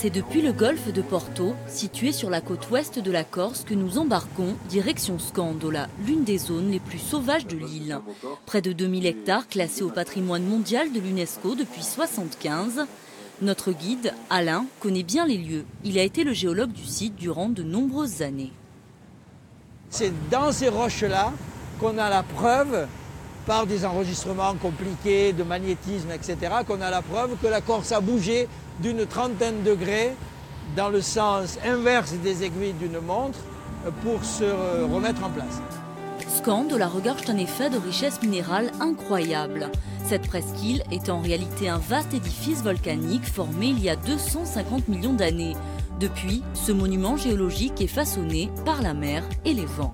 C'est depuis le golfe de Porto, situé sur la côte ouest de la Corse, que nous embarquons direction Scandola, l'une des zones les plus sauvages de l'île. Près de 2000 hectares classés au patrimoine mondial de l'UNESCO depuis 1975. Notre guide, Alain, connaît bien les lieux. Il a été le géologue du site durant de nombreuses années. C'est dans ces roches-là qu'on a la preuve, par des enregistrements compliqués de magnétisme, etc., qu'on a la preuve que la Corse a bougé d'une trentaine de degrés dans le sens inverse des aiguilles d'une montre pour se remettre en place. Scandola regorge un effet de richesse minérale incroyable. Cette presqu'île est en réalité un vaste édifice volcanique formé il y a 250 millions d'années. Depuis, ce monument géologique est façonné par la mer et les vents.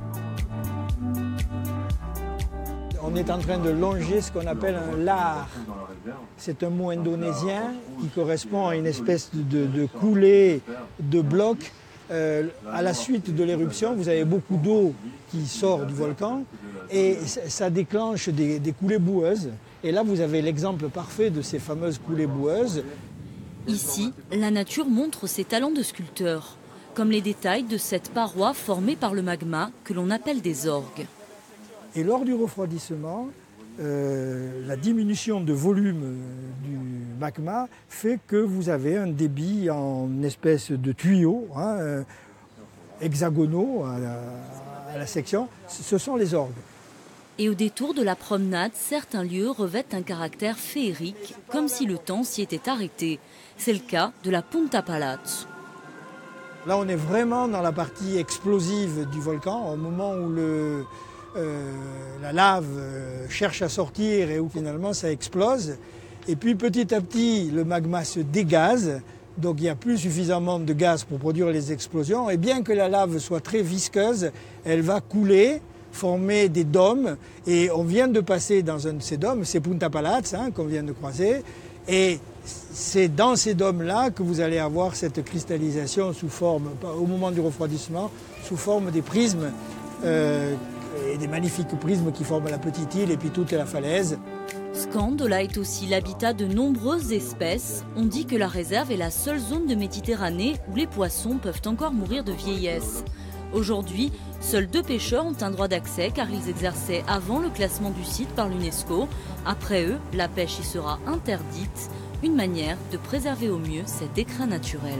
On est en train de longer ce qu'on appelle un lar. C'est un mot indonésien qui correspond à une espèce de, coulée de blocs. Euh, à la suite de l'éruption, vous avez beaucoup d'eau qui sort du volcan et ça déclenche des coulées boueuses. Et là, vous avez l'exemple parfait de ces fameuses coulées boueuses. Ici, la nature montre ses talents de sculpteur, comme les détails de cette paroi formée par le magma que l'on appelle des orgues. Et lors du refroidissement, euh, la diminution de volume euh, du magma fait que vous avez un débit en espèce de tuyaux hein, euh, hexagonaux à la section. Ce sont les orgues. Et au détour de la promenade, certains lieux revêtent un caractère féerique, comme si le temps s'y était arrêté. C'est le cas de la Punta Palazzo. Là, on est vraiment dans la partie explosive du volcan, au moment où le, euh, la lave euh, cherche à sortir et où finalement ça explose. Et puis petit à petit, le magma se dégaze, donc il n'y a plus suffisamment de gaz pour produire les explosions. Et bien que la lave soit très visqueuse, elle va couler former des dômes. Et on vient de passer dans un de ces dômes, c'est Punta Palaz, hein, qu'on vient de croiser. Et c'est dans ces dômes-là que vous allez avoir cette cristallisation sous forme, au moment du refroidissement, sous forme des prismes, euh, et des magnifiques prismes qui forment la petite île et puis toute la falaise. Scandola est aussi l'habitat de nombreuses espèces. On dit que la réserve est la seule zone de Méditerranée où les poissons peuvent encore mourir de vieillesse. Aujourd'hui, seuls deux pêcheurs ont un droit d'accès car ils exerçaient avant le classement du site par l'UNESCO. Après eux, la pêche y sera interdite, une manière de préserver au mieux cet écrin naturel.